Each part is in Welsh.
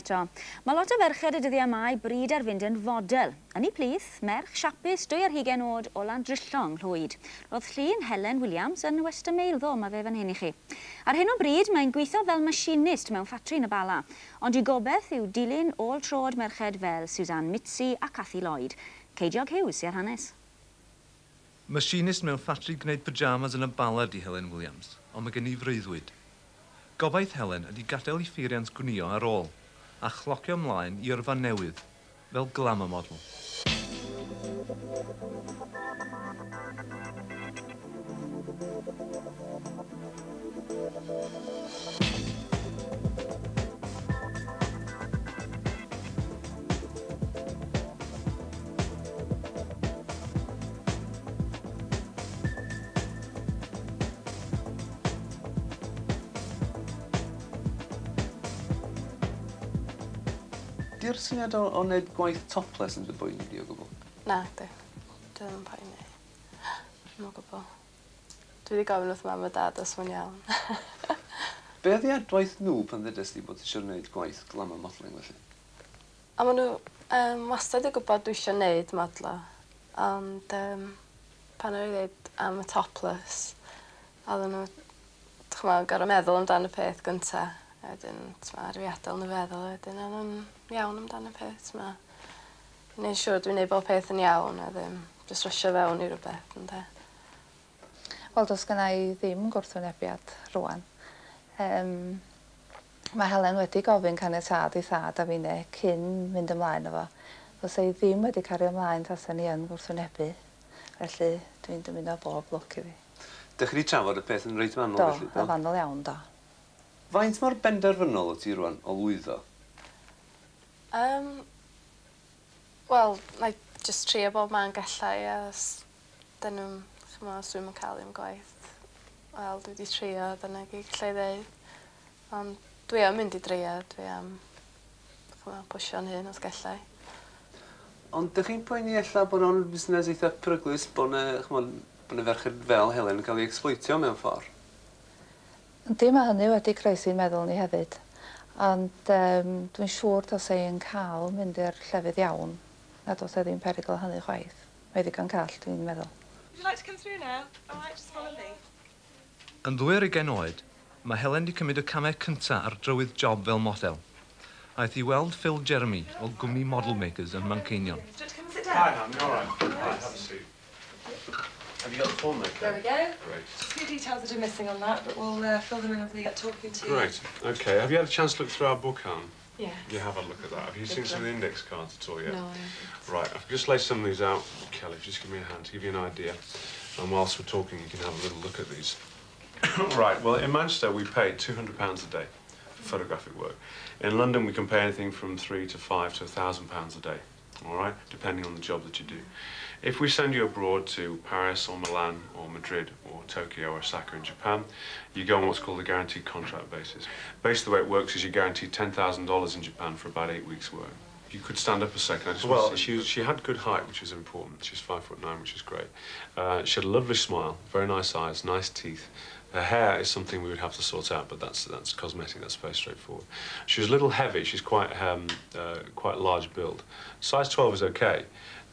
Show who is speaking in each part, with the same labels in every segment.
Speaker 1: Eto, mae lot o ferched y dyddiau yma i bryd ar fynd yn fodel. Yn ei plith, merch siapus dwy ar 20 oed o lan drillong llwyd. Roedd llun Helen Williams yn Wester Mail ddo, mae fe fan hyn i chi. Ar hyn o bryd, mae'n gweithio fel machinist mewn ffatri yn y bala, ond i gobeith yw dilyn ôl trod merched fel Suzanne Mitzi a Cathy Lloyd. Ceidiog Hughes i'r hanes.
Speaker 2: Machinist mewn ffatri gwneud pyjamas yn y bala di Helen Williams, ond mae gen i freuddwyd. Gobaith Helen ydy gadael i ffeiriant gwnio ar ôl a chlocio ymlaen i yrfa newydd, fel glamour model. Thank you.
Speaker 3: Di'r syniad o, o wneud gwaith topless yn dy bwyd ni o gwbl?
Speaker 4: Na, di. Dwi ddim yn poeni. Dwi'n gwbl. Dwi wedi gofyn wrth mam a dad os mae'n iawn.
Speaker 3: Be oedd i adwaith nhw pan ddedus di bod eisiau gwneud gwaith glamour modelling felly?
Speaker 4: A maen nhw um, wastad i gwybod dwi eisiau gwneud modlo. Ond um, pan oedd i ddweud am y topless, oedden nhw, dwi'n gorau meddwl amdan y peth gyntaf. A wedyn, tyma, adael nhw feddwl, a wedyn o'n yn iawn amdano peth, tyma. Neu'n siŵr dwi'n neud bob peth yn iawn, a ddim jyst rysio fewn i rhywbeth, ynddo.
Speaker 5: Wel, does gyna i ddim gwrthwynebiad rwan. Um, mae Helen wedi gofyn caniatad i thad a fine cyn mynd ymlaen efo. Does ei ddim wedi cario ymlaen tasen ni yn gwrthwynebu. Felly, dwi'n dymuno bob lwc i fi.
Speaker 3: Dych chi wedi trafod y peth yn reit manwl?
Speaker 5: Do,
Speaker 3: felly,
Speaker 5: do? yn fanwl iawn, do.
Speaker 3: Faint mor benderfynol o ti rwan o lwyddo?
Speaker 4: Um, Wel, na i just trio bob ma'n gallai a dyn nhw'n, chymod, os dwi'n cael i'm gwaith. Wel, dwi wedi trio, dyna i gallai ddeud. Ond dwi am mynd i drio, dwi am, chymod, pwysio'n hyn os gallai.
Speaker 3: Ond dych chi'n poeni ella bod o'n busnes eitha pryglus bod yna, chymod, bod yna ferched fel Helen yn cael ei exploitio mewn ffordd?
Speaker 5: Yndi, mae hynny wedi croesi'n meddwl ni hefyd. Ond um, dwi'n siŵr dos ei'n cael mynd i'r llefydd iawn na dos e ddim perigl hynny chwaith. Mae ddigon call, dwi'n meddwl.
Speaker 6: Would you like to come through now? All right, just follow me.
Speaker 2: Yn ddwy'r ugen oed, mae Helen wedi cymryd y camau cyntaf ar drywydd job fel model. Aeth i weld Phil Jeremy o gwmni Model Makers yn Manceinion.
Speaker 7: Hi, I'm all right. Hi, have a seat. Have you got the form there?
Speaker 6: There we go.
Speaker 7: Great.
Speaker 6: Just a few details that are missing on that, but we'll uh, fill them in after we get talking to you.
Speaker 7: Great. Okay. Have you had a chance to look through our book, Anne?
Speaker 4: Yeah.
Speaker 7: You have a look at that. Have you seen some of the index cards at all yet?
Speaker 4: No,
Speaker 7: Right. I've just laid some of these out, Kelly. Just give me a hand to give you an idea. And whilst we're talking, you can have a little look at these. right. Well, in Manchester, we pay £200 a day for photographic work. In London, we can pay anything from three to five to a thousand pounds a day. All right, depending on the job that you do. If we send you abroad to Paris or Milan or Madrid or Tokyo or Osaka in Japan, you go on what's called a guaranteed contract basis. Basically, the way it works is you guarantee $10,000 in Japan for about eight weeks' work. You could stand up a second, I just want
Speaker 3: Well,
Speaker 7: she, she had good height, which is important. She's five foot nine, which is great. Uh, she had a lovely smile, very nice eyes, nice teeth. Her hair is something we would have to sort out, but that's that's cosmetic. That's very straightforward. She was a little heavy. She's quite um, uh, quite large build. Size 12 is okay,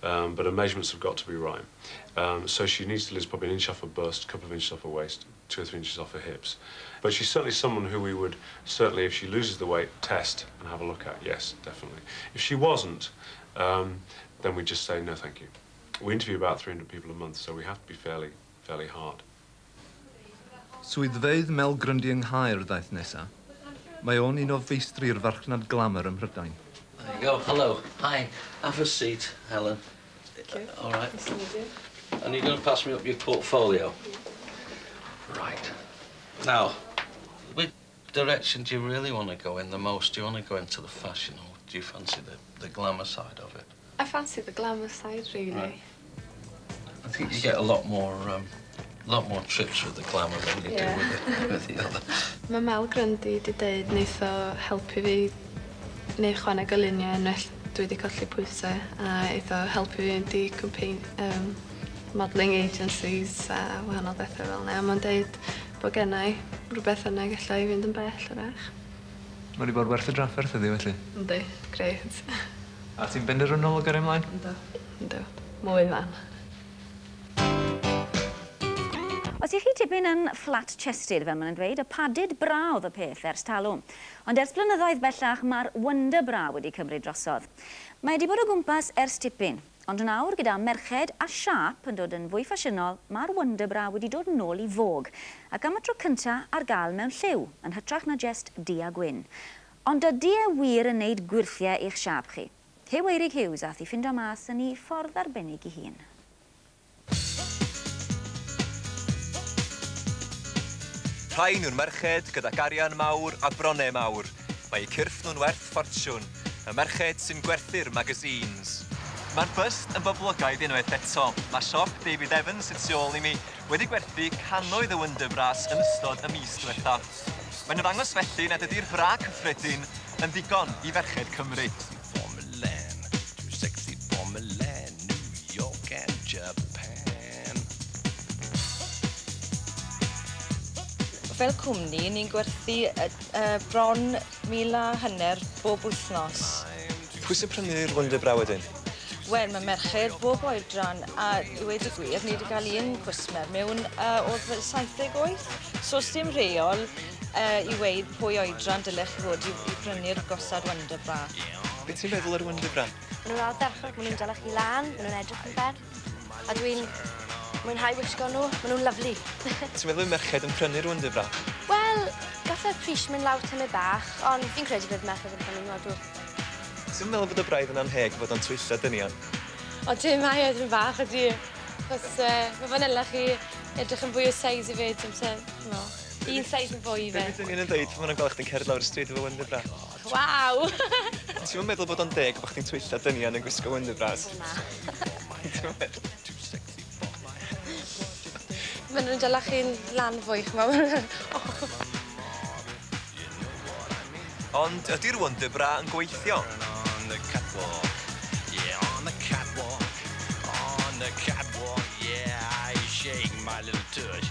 Speaker 7: um, but her measurements have got to be right. Um, so she needs to lose probably an inch off her bust, a couple of inches off her waist, two or three inches off her hips. But she's certainly someone who we would certainly, if she loses the weight, test and have a look at. Yes, definitely. If she wasn't, um, then we'd just say no, thank you. We interview about 300 people a month, so we have to be fairly fairly hard.
Speaker 2: Swyddfeydd Mel Grundy yng Nghaer ddaeth nesa. Mae o'n un o feistri'r farchnad glamour ym Mhrydain.
Speaker 8: There you go. Hello. Hi. Have a seat, Helen.
Speaker 4: Thank you.
Speaker 8: All right.
Speaker 4: Nice to meet you.
Speaker 8: And you're going to pass me up your portfolio? Right. Now, which direction do you really want to go in the most? Do you want to go into the fashion or do you fancy the, the glamour side of it?
Speaker 4: I fancy the glamour side, really.
Speaker 8: Right. I think you get a lot more, um, lot more trips with the glamour than you
Speaker 4: yeah.
Speaker 8: do with the, with the other.
Speaker 4: Mae Mel Grundy wedi dweud wneith o helpu fi neu chwaneg o luniau unwaith dwi wedi colli pwysau a eitho helpu fi wedi campaign um, modelling agencies a wahanol bethau fel yna. Mae'n dweud bod gennau rhywbeth yna gallai fynd yn bell arach.
Speaker 2: Mae wedi bod werth y drafferth ydi felly?
Speaker 4: Yndi, greit.
Speaker 2: a ti'n benderfynol o gyrru ymlaen?
Speaker 4: Ynddo, ynddo. Mwy fan.
Speaker 1: ydych chi tipyn yn flat-chested, fel maen nhw'n dweud, y paded bra oedd y peth ers talwm. Ond ers blynyddoedd bellach mae'r wonder bra wedi cymryd drosodd. Mae wedi bod o gwmpas ers tipyn, ond nawr gyda merched a siap yn dod yn fwy ffasiynol, mae'r wonder bra wedi dod yn ôl i fog, ac am y tro cyntaf ar gael mewn lliw, yn hytrach na jest di a gwyn. Ond ydy e wir yn neud gwirthiau i'ch siap chi? Hew Eirig Hughes ath i ffindo mas yn ei ffordd arbennig i hun.
Speaker 9: Rhai nhw'n merched gyda garian mawr a bronau mawr. Mae eu cyrff nhw'n werth ffortiwn, y merched sy'n gwerthu'r magazines. Mae'r byst yn boblogaidd unwaith eto. Mae siop David Evans sy'n tu ôl i mi wedi gwerthu cannoedd y wyndybras yn ystod y mis diwetha. Mae'n ymddangos felly nad ydy'r bra cyffredin yn ddigon i ferched Cymru. Milan, sexy for New York and Japan.
Speaker 6: fel cwmni, ni'n gwerthu uh, uh, bron mil a hynner bob wythnos.
Speaker 9: Pwy sy'n prynu'r Wonder Brow wedyn?
Speaker 6: Wel, mae merched bob oedran, a i wedi gwir, ni wedi cael un cwsmer mewn uh, oedd 78, so os dim reol uh, i weid pwy oedran dylech chi fod i, i prynu'r gosad Wonder
Speaker 9: Bra. Be ti'n meddwl ar Wonder Bra?
Speaker 10: Maen nhw'n ardderchog, maen nhw'n dylech chi lan, maen nhw'n edrych yn fer, a dwi'n mwynhau wisgo nhw. Maen nhw'n lyflu.
Speaker 9: Ti'n meddwl y merched yn prynu rhywun dyfra?
Speaker 10: Wel, gallai'r y pris mynd lawr tymau bach, ond fi'n credu bydd merched yn prynu nhw. adw.
Speaker 9: Ti'n meddwl bod y braidd yn anheg fod o'n twylla dynion?
Speaker 11: O, dim mae oedd yn bach, ydi. Cos uh, mae fanylach chi edrych yn fwy o seis i fyd, dim sen. No. Un seis yn fwy i fe.
Speaker 9: Beth ydyn yn dweud pan maen gweld chdi'n cerdd lawr y stryd efo Wendy Bra?
Speaker 11: Waw!
Speaker 9: Ti'n meddwl bod o'n deg bod chdi'n twylla dynion yn gwisgo
Speaker 10: Wendy
Speaker 9: Bras? Na.
Speaker 11: Mae nhw'n dala chi'n lan fwy ch'mo'?
Speaker 9: Ond ydi'r Wonderbra yn gweithio? Yeah, on
Speaker 12: the catwalk, on the catwalk, yeah, I shake my little tush.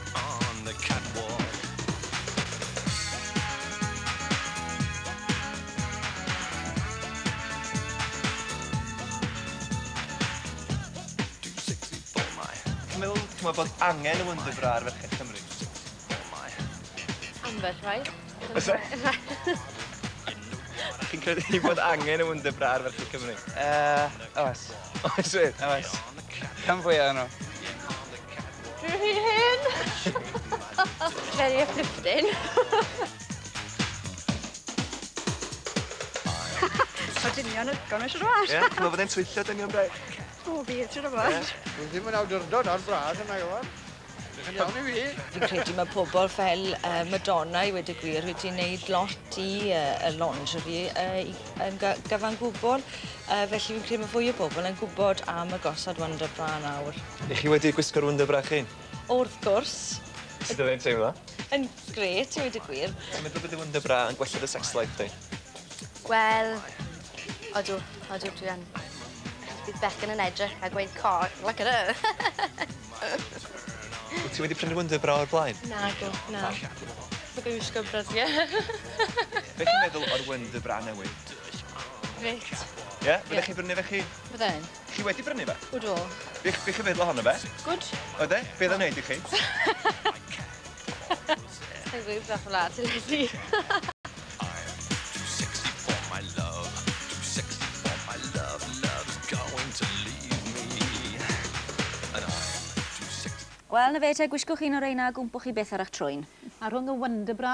Speaker 9: Ti'n meddwl bod angen y wynddyfra ar ferched Cymru?
Speaker 11: Oh Ambell, rai.
Speaker 9: Chi'n credu bod angen y wynddyfra ar ferched Cymru?
Speaker 13: Uh, oes.
Speaker 9: Oes, wyd?
Speaker 13: Oes. Cam fwy o'n nhw?
Speaker 11: Rwy'n hyn! Very uplifting.
Speaker 14: Oedd dynion ydgon eisiau rwad.
Speaker 9: Ie, mae fod e'n twyllo dynion braidd.
Speaker 14: O, fi eisiau rwad.
Speaker 13: Dwi ddim yn awdurdod ar brad yna i wan. Iawn i fi.
Speaker 6: Fi'n credu mae pobl fel uh, Madonna i wedi gwir wedi gwneud lot i uh, y lingerie uh, i um, gyfan gwbl. Uh, felly fi'n credu mae fwy o bobl yn gwybod am y gosod Wonderbra nawr.
Speaker 9: Ych chi wedi gwisgo'r Wonderbra chi?
Speaker 6: Wrth gwrs.
Speaker 9: Sut oedd e'n teimlo?
Speaker 6: Yn gret, i wedi gwir.
Speaker 9: Ti'n Mae'n rhywbeth i Wonderbra yn gwella dy sex life di?
Speaker 10: Wel, Odw, odw, dwi yn. Bydd Becyn yn edrych a gweud cor, look at her.
Speaker 9: Wyt ti wedi prynu Wonderbra o'r blaen?
Speaker 11: Na, go, na. Mae gen i wisgo brydie.
Speaker 9: Be chi'n meddwl o'r Wonderbra newydd?
Speaker 11: Reit.
Speaker 9: Ie? Yeah? Fyddech chi'n brynu fe chi?
Speaker 11: Fydden.
Speaker 9: Chi wedi brynu fe?
Speaker 11: Wdw.
Speaker 9: Be chi'n feddwl ohono fe?
Speaker 11: Good.
Speaker 9: Oedd e? Be dda'n neud i chi?
Speaker 11: Sa'n gwybod bach o lad, ti'n
Speaker 1: Wel, na fe te, gwisgwch un o'r reina a gwmpwch chi beth ar eich trwy'n.
Speaker 15: A rhwng y Wonderbra,